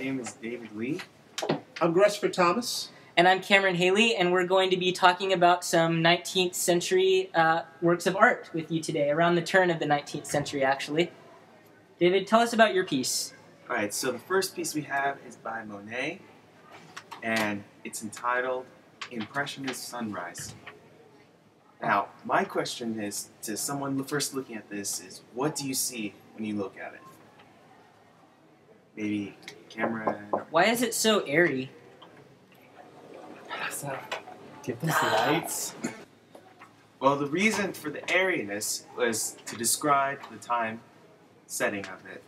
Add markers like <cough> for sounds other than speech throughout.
Hi, my name is David Ly. I'm Gresford Thomas. And I'm Cameron Haley, and we're going to be talking about some 19th century uh, works of art with you today, around the turn of the 19th century, actually. David, tell us about your piece. All right, so the first piece we have is by Monet, and it's entitled Impressionist Sunrise. Now, my question is to someone first looking at this is what do you see when you look at it? Maybe camera. Why is it so airy? Give those lights. Well, the reason for the airiness was to describe the time setting of it.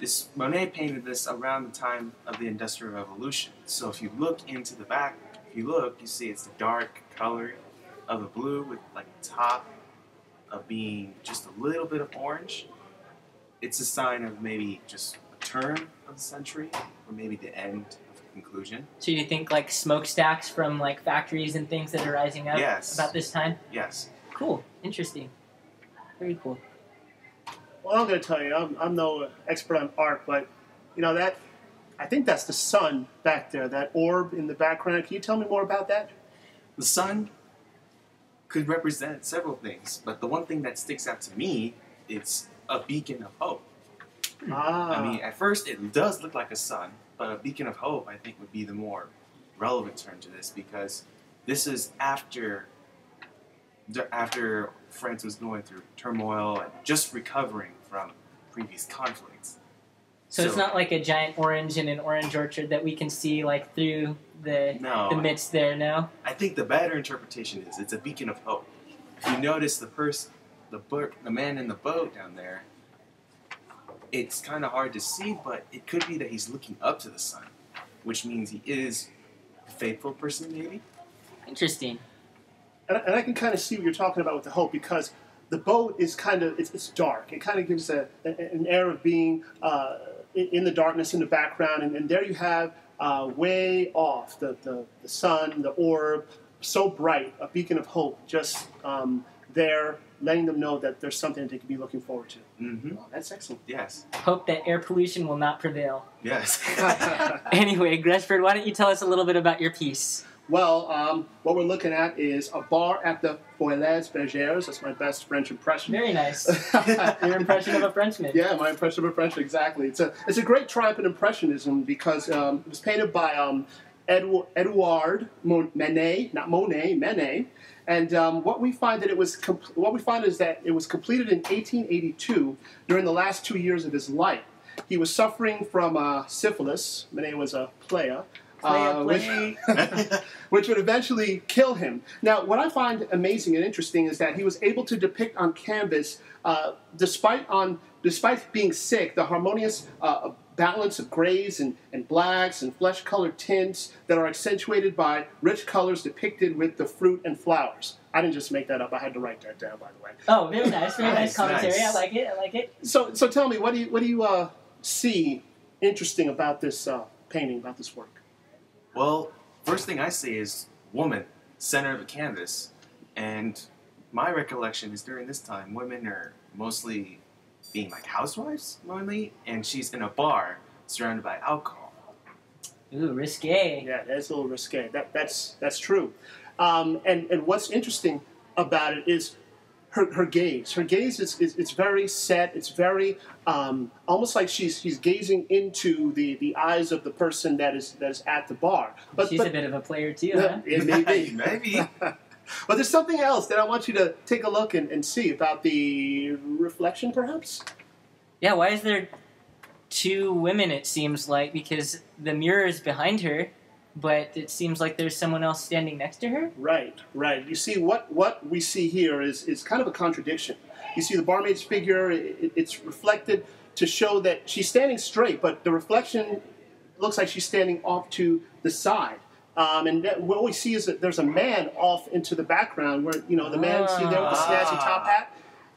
This Monet painted this around the time of the Industrial Revolution. So if you look into the back, if you look, you see it's the dark color of the blue with like the top of being just a little bit of orange. It's a sign of maybe just a turn of the century or maybe the end of the conclusion. So you think like smokestacks from like factories and things that are rising up Yes. about this time? Yes. Cool, interesting, very cool. Well, I'm going to tell you, I'm, I'm no expert on art, but you know that I think that's the sun back there, that orb in the background. Can you tell me more about that? The sun could represent several things, but the one thing that sticks out to me it's a beacon of hope. Ah, I mean, at first it does look like a sun, but a beacon of hope I think would be the more relevant term to this because this is after after France was going through turmoil and just recovering from previous conflicts. So, it's not like a giant orange in an orange orchard that we can see like through the no. the midst there. now. I think the better interpretation is it's a beacon of hope. If you notice the person, the boat, the man in the boat down there, it's kind of hard to see, but it could be that he's looking up to the sun, which means he is a faithful person, maybe. Interesting. and, and I can kind of see what you're talking about with the hope because the boat is kind of it's, it's dark. It kind of gives a, an air of being uh, in, in the darkness in the background, and, and there you have uh, way off the, the the sun, the orb, so bright, a beacon of hope, just um, there, letting them know that there's something that they can be looking forward to. Mm-hmm. Oh, that's excellent. Yes. Hope that air pollution will not prevail. Yes. <laughs> <laughs> Anyway, Gresford, why don't you tell us a little bit about your piece? Well, um, what we're looking at is a bar at the Folies Bergère. That's my best French impression. Very nice. <laughs> Your impression of a Frenchman. Yeah, my impression of a Frenchman, exactly. It's a it's a great triumph in impressionism because um, it was painted by um, Edu- Edouard Mon- Manet, not Monet, Manet. And um, what we find that it was what we find is that it was completed in 1882 during the last two years of his life. He was suffering from uh, syphilis. Manet was a player. uh, which- <laughs> which would eventually kill him. Now, what I find amazing and interesting is that he was able to depict on canvas, uh, despite on despite being sick, the harmonious uh, balance of grays and, and blacks and flesh-colored tints that are accentuated by rich colors depicted with the fruit and flowers. I didn't just make that up; I had to write that down, by the way. Oh, very nice. Very nice, Nice, commentary. nice. I like it. I like it. So, so tell me, what do you what do you uh, see interesting about this uh, painting, about this work? well, first thing I see is woman, center of the canvas, and my recollection is during this time, women are mostly being like housewives, mainly, and she's in a bar surrounded by alcohol. Ooh, risque. Yeah, that's a little risque. That, that's that's true. Um, and and what's interesting about it is her, her gaze. Her gaze is, is it's very set. It's very um, almost like she's she's gazing into the, the eyes of the person that is that is at the bar. But She's but a bit of a player too, Yeah, huh? it may be. Maybe. <laughs> <laughs> but there's something else that I want you to take a look and, and see about the reflection, perhaps. Yeah. Why is there two women? It seems like because the mirror is behind her, but it seems like there's someone else standing next to her. Right, right. You see, what what we see here is is kind of a contradiction. You see the barmaid's figure; it, it's reflected to show that she's standing straight, but the reflection looks like she's standing off to the side. Um, and that, what we see is that there's a man off into the background, where you know the man see there with the snazzy top hat.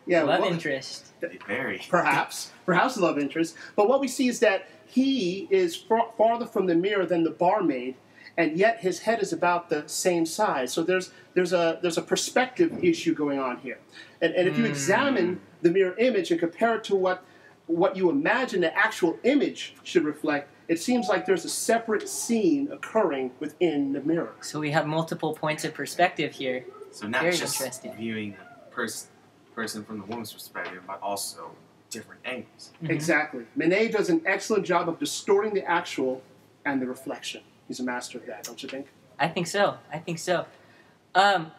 Yeah, Love what- interest. Very. <laughs> perhaps, perhaps a love interest. But what we see is that he is far, farther from the mirror than the barmaid, and yet his head is about the same size. So there's there's a there's a perspective issue going on here. And, and if you Hmm. examine the mirror image and compare it to what what you imagine the actual image should reflect, it seems like there's a separate scene occurring within the mirror. So we have multiple points of perspective here. So not Very just interesting. viewing the pers- person from the woman's perspective, but also different angles. Mhm. Exactly. Manet does an excellent job of distorting the actual and the reflection. He's a master of that, don't you think? I think so. I think so. Um,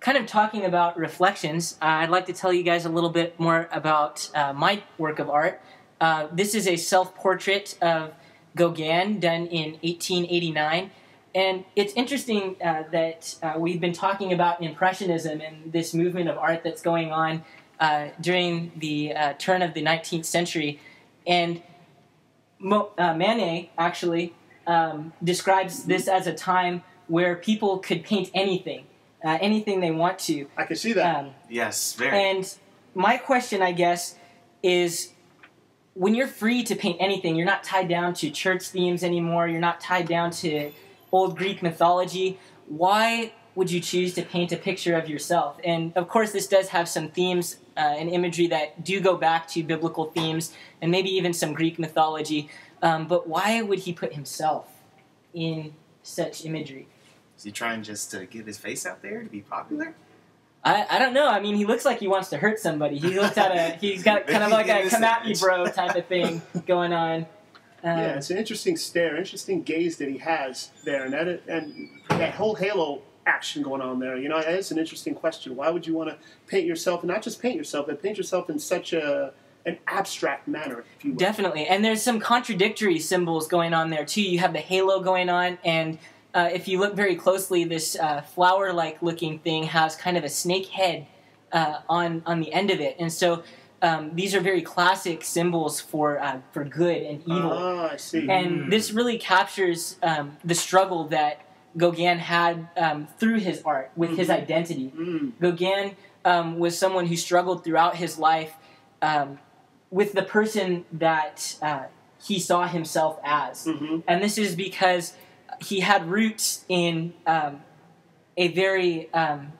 kind of talking about reflections, uh, I'd like to tell you guys a little bit more about uh, my work of art. Uh, this is a self portrait of Gauguin done in 1889. And it's interesting uh, that uh, we've been talking about Impressionism and this movement of art that's going on uh, during the turn of the 19th century. And Mo- Manet actually um, describes this as a time where people could paint anything, uh, anything they want to. I can see that. Um, Yes, very. and my question, I guess, is when you're free to paint anything, you're not tied down to church themes anymore, you're not tied down to old Greek mythology. Why would you choose to paint a picture of yourself? And of course, this does have some themes uh, and imagery that do go back to biblical themes and maybe even some Greek mythology. Um, but why would he put himself in such imagery? Is he trying just to get his face out there to be popular? I, I don't know. I mean, he looks like he wants to hurt somebody. He looks at a <laughs> he's got kind of like a come this at me, bro <laughs> type of thing going on. Um, yeah, it's an interesting stare, interesting gaze that he has there, and that and that whole halo action going on there. You know, that is an interesting question. Why would you want to paint yourself, and not just paint yourself, but paint yourself in such a an abstract manner, if you will? Definitely, and there's some contradictory symbols going on there too. You have the halo going on, and uh, if you look very closely, this uh, flower-like looking thing has kind of a snake head uh, on on the end of it, and so um, these are very classic symbols for uh, for good and evil. I see. And Mm. this really captures um, the struggle that Gauguin had um, through his art with his Mhm. identity. Mm. Gauguin um, was someone who struggled throughout his life um, with the person that uh, he saw himself as. hmm And this is because he had roots in um, a very, um,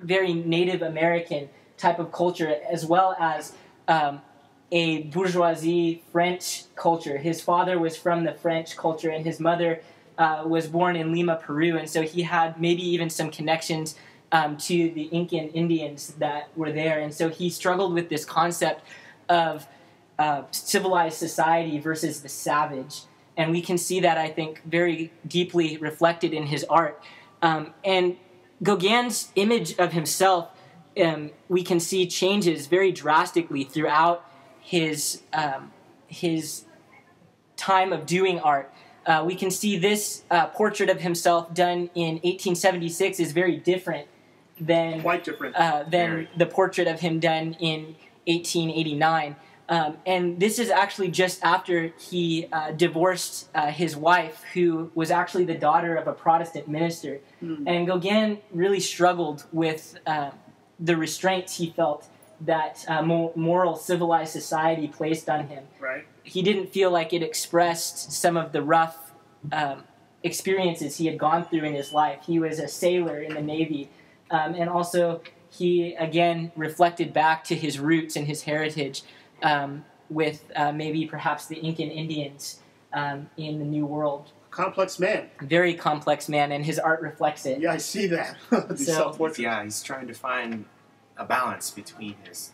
very Native American type of culture, as well as um, a bourgeoisie French culture. His father was from the French culture, and his mother uh, was born in Lima, Peru, and so he had maybe even some connections um, to the Incan Indians that were there, and so he struggled with this concept of uh, civilized society versus the savage, and we can see that I think very deeply reflected in his art. Um, and Gauguin's image of himself, um, we can see changes very drastically throughout his um, his time of doing art. Uh, we can see this uh, portrait of himself done in 1876 is very different than Quite different. uh, than Very. the portrait of him done in 1889. Um, and this is actually just after he uh, divorced uh, his wife, who was actually the daughter of a Protestant minister. Hmm. And Gauguin really struggled with um, the restraints he felt that uh, mo- moral, civilized society placed on him. right. He didn't feel like it expressed some of the rough um, experiences he had gone through in his life. He was a sailor in the Navy, um, and also he again reflected back to his roots and his heritage um, with uh, maybe perhaps the Incan Indians um, in the New World. Complex man. Very complex man, and his art reflects it. Yeah, I see that. <laughs> So- Yeah, he's trying to find a balance between his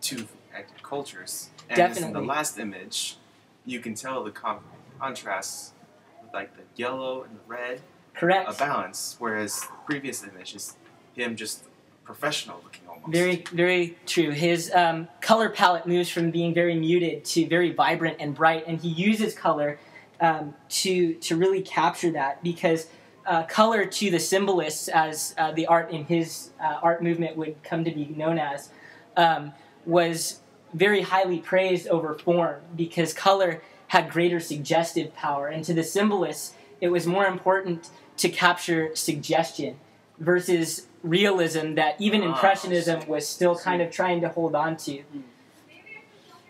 two active cultures. And in Definitely. the last image, you can tell the con- contrast with like the yellow and the red, Correct. a balance, whereas the previous image is him just professional looking almost. Very, very true. His um, color palette moves from being very muted to very vibrant and bright, and he uses color um, to to really capture that because uh, color to the symbolists, as uh, the art in his uh, art movement would come to be known as, um, was very highly praised over form because color had greater suggestive power, and to the symbolists, it was more important to capture suggestion versus realism that even Ah, impressionism was still kind of trying to hold on to.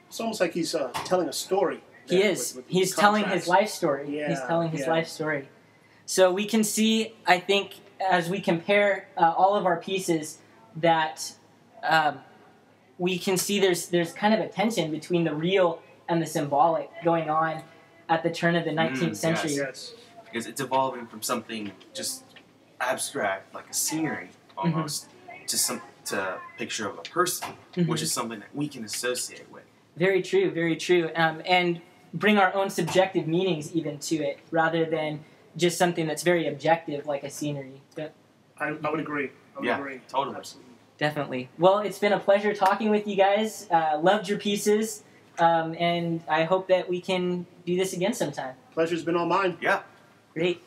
It's almost like he's uh, telling a story. He there is. with- with He's telling his life story. He's telling his yeah. life story. So we can see, I think, as we compare uh, all of our pieces, that um, we can see there's there's kind of a tension between the real and the symbolic going on at the turn of the 19th Mm, century. Yes. because it's evolving from something just abstract, like a scenery almost, to some to a picture of a person, Mhm. which is something that we can associate with. Very true, very true. Um, and bring our own subjective meanings even to it rather than just something that's very objective like a scenery. But I, I would agree. I would Yeah, agree. totally. Absolutely. definitely. Well, it's been a pleasure talking with you guys. Uh, loved your pieces. Um, and I hope that we can do this again sometime. Pleasure's been all mine. Yeah. Great.